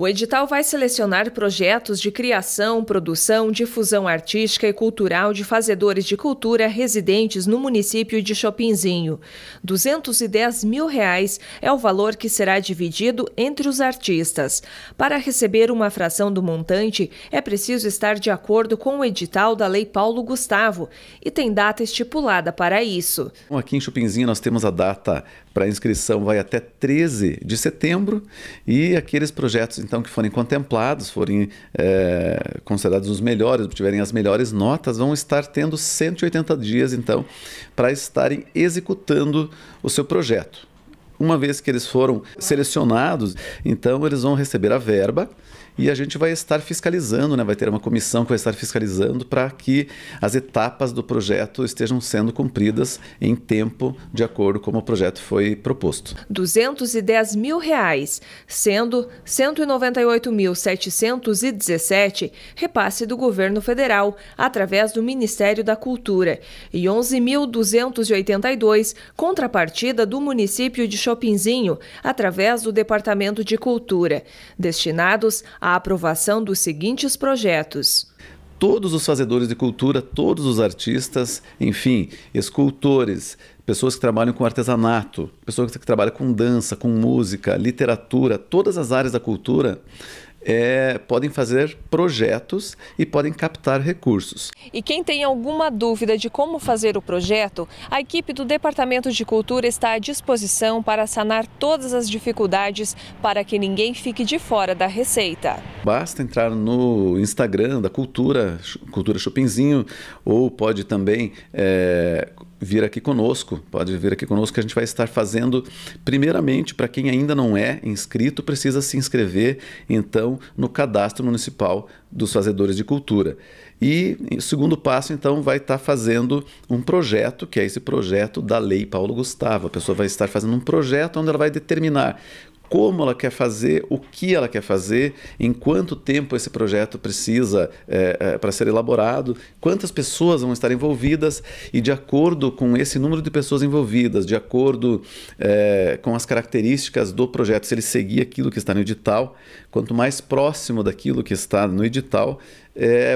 O edital vai selecionar projetos de criação, produção, difusão artística e cultural de fazedores de cultura residentes no município de Chopinzinho. 210 mil reais é o valor que será dividido entre os artistas. Para receber uma fração do montante, é preciso estar de acordo com o edital da Lei Paulo Gustavo e tem data estipulada para isso. Aqui em Chopinzinho nós temos a data para inscrição vai até 13 de setembro e aqueles projetos então que forem contemplados, forem é, considerados os melhores, tiverem as melhores notas, vão estar tendo 180 dias então para estarem executando o seu projeto. Uma vez que eles foram selecionados, então eles vão receber a verba e a gente vai estar fiscalizando, né? vai ter uma comissão que vai estar fiscalizando para que as etapas do projeto estejam sendo cumpridas em tempo, de acordo com o projeto foi proposto. 210 mil reais, sendo 198.717 repasse do governo federal através do Ministério da Cultura e 11.282 contrapartida do município de Chopinzinho através do Departamento de Cultura, destinados a aprovação dos seguintes projetos. Todos os fazedores de cultura, todos os artistas, enfim, escultores, pessoas que trabalham com artesanato, pessoas que trabalham com dança, com música, literatura, todas as áreas da cultura é, podem fazer projetos e podem captar recursos. E quem tem alguma dúvida de como fazer o projeto, a equipe do Departamento de Cultura está à disposição para sanar todas as dificuldades para que ninguém fique de fora da receita. Basta entrar no Instagram da Cultura, Cultura Chopinzinho, ou pode também é, vir aqui conosco, pode vir aqui conosco que a gente vai estar fazendo, primeiramente, para quem ainda não é inscrito, precisa se inscrever, então, no cadastro municipal dos fazedores de cultura. E o segundo passo, então, vai estar fazendo um projeto, que é esse projeto da Lei Paulo Gustavo. A pessoa vai estar fazendo um projeto onde ela vai determinar como ela quer fazer, o que ela quer fazer, em quanto tempo esse projeto precisa é, é, para ser elaborado, quantas pessoas vão estar envolvidas e, de acordo com esse número de pessoas envolvidas, de acordo é, com as características do projeto, se ele seguir aquilo que está no edital, quanto mais próximo daquilo que está no edital,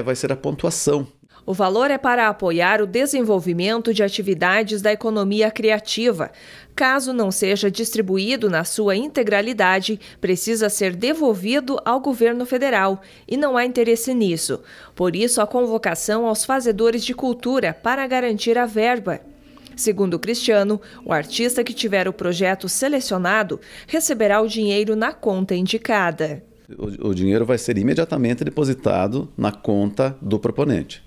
vai ser a pontuação o valor é para apoiar o desenvolvimento de atividades da economia criativa. Caso não seja distribuído na sua integralidade, precisa ser devolvido ao governo federal e não há interesse nisso. Por isso, a convocação aos fazedores de cultura para garantir a verba. Segundo Cristiano, o artista que tiver o projeto selecionado receberá o dinheiro na conta indicada. O, o dinheiro vai ser imediatamente depositado na conta do proponente.